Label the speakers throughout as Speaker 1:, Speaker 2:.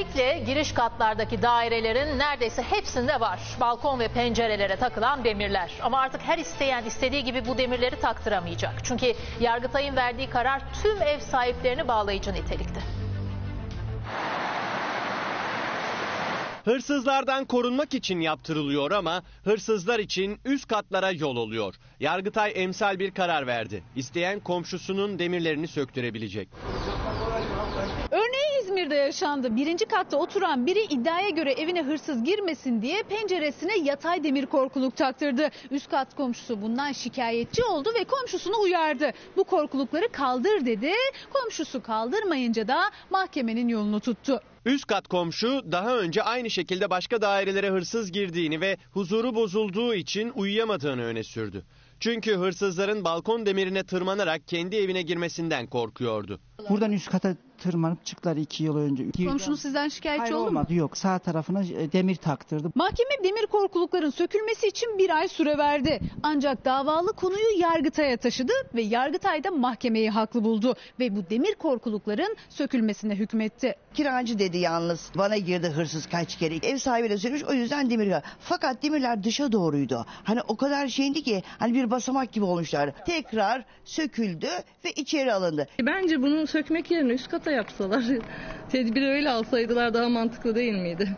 Speaker 1: Özellikle giriş katlardaki dairelerin neredeyse hepsinde var. Balkon ve pencerelere takılan demirler. Ama artık her isteyen istediği gibi bu demirleri taktıramayacak. Çünkü Yargıtay'ın verdiği karar tüm ev sahiplerini bağlayıcı nitelikte.
Speaker 2: Hırsızlardan korunmak için yaptırılıyor ama hırsızlar için üst katlara yol oluyor. Yargıtay emsal bir karar verdi. İsteyen komşusunun demirlerini söktürebilecek.
Speaker 3: Örneği İzmir'de yaşandı. Birinci katta oturan biri iddiaya göre evine hırsız girmesin diye penceresine yatay demir korkuluk taktırdı. Üst kat komşusu bundan şikayetçi oldu ve komşusunu uyardı. Bu korkulukları kaldır dedi. Komşusu kaldırmayınca da mahkemenin yolunu tuttu.
Speaker 2: Üst kat komşu daha önce aynı şekilde başka dairelere hırsız girdiğini ve huzuru bozulduğu için uyuyamadığını öne sürdü. Çünkü hırsızların balkon demirine tırmanarak kendi evine girmesinden korkuyordu.
Speaker 4: Buradan üst kata tırmanıp çıktılar iki yıl önce.
Speaker 3: Komşunuz sizden şikayetçi
Speaker 4: Hayır
Speaker 3: oldu mu?
Speaker 4: olmadı yok sağ tarafına e, demir taktırdı.
Speaker 3: Mahkeme demir korkulukların sökülmesi için bir ay süre verdi. Ancak davalı konuyu Yargıtay'a taşıdı ve Yargıtay da mahkemeyi haklı buldu. Ve bu demir korkulukların sökülmesine hükmetti.
Speaker 5: Kiracı dedi yalnız bana girdi hırsız kaç kere. Ev sahibi de söylemiş o yüzden demir var. Fakat demirler dışa doğruydu. Hani o kadar şeydi ki hani bir basamak gibi olmuşlar. Tekrar söküldü ve içeri alındı.
Speaker 6: Bence bunu sökmek yerine üst kata yapsalar. Tedbiri öyle alsaydılar daha mantıklı değil miydi?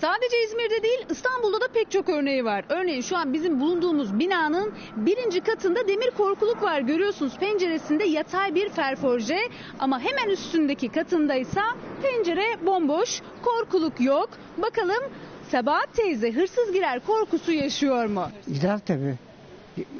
Speaker 3: Sadece İzmir'de değil İstanbul'da da pek çok örneği var. Örneğin şu an bizim bulunduğumuz binanın birinci katında demir korkuluk var. Görüyorsunuz penceresinde yatay bir ferforje ama hemen üstündeki katındaysa pencere bomboş, korkuluk yok. Bakalım Sabahat teyze hırsız girer korkusu yaşıyor mu?
Speaker 7: Girer tabii.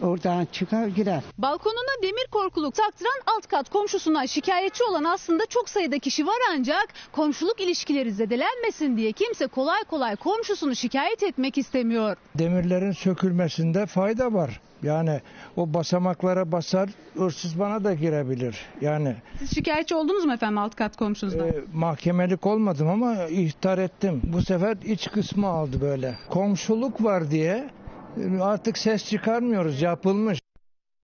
Speaker 7: Oradan çıkar girer.
Speaker 3: Balkonuna demir korkuluk taktıran alt kat komşusundan şikayetçi olan aslında çok sayıda kişi var ancak komşuluk ilişkileri zedelenmesin diye kimse kolay kolay komşusunu şikayet etmek istemiyor.
Speaker 8: demirlerin sökülmesinde fayda var. Yani o basamaklara basar hırsız bana da girebilir. Yani
Speaker 3: Siz şikayetçi oldunuz mu efendim alt kat komşunuzdan?
Speaker 8: e, mahkemelik olmadım ama ihtar ettim. Bu sefer iç kısmı aldı böyle. Komşuluk var diye artık ses çıkarmıyoruz yapılmış.